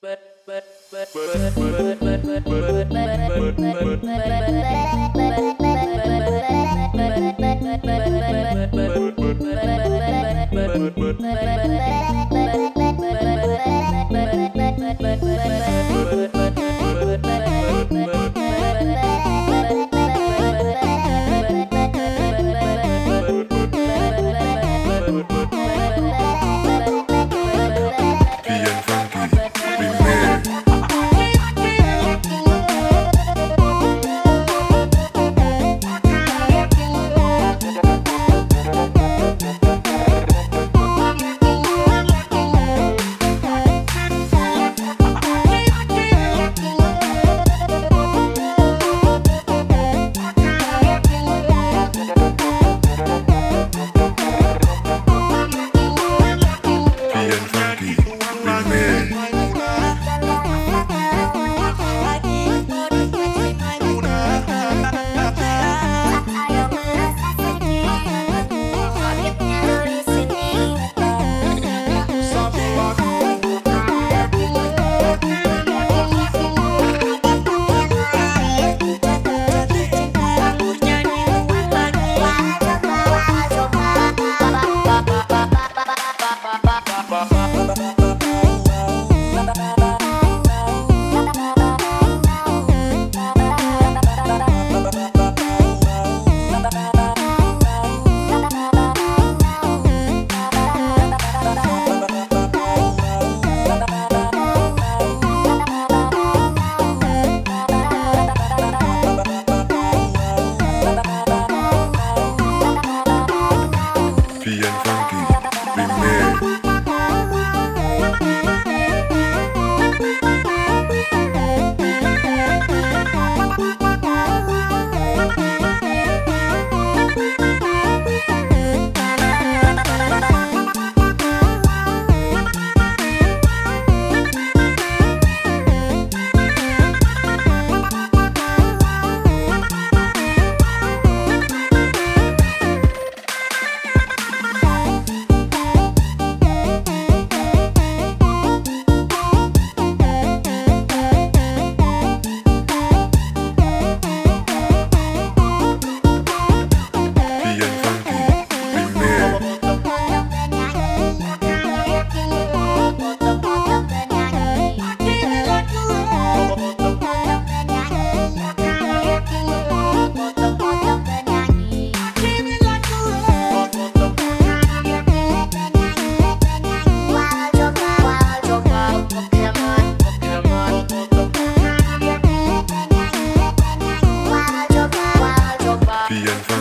but but but but but bye. Be in.